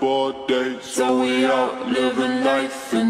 four days. So we out living life in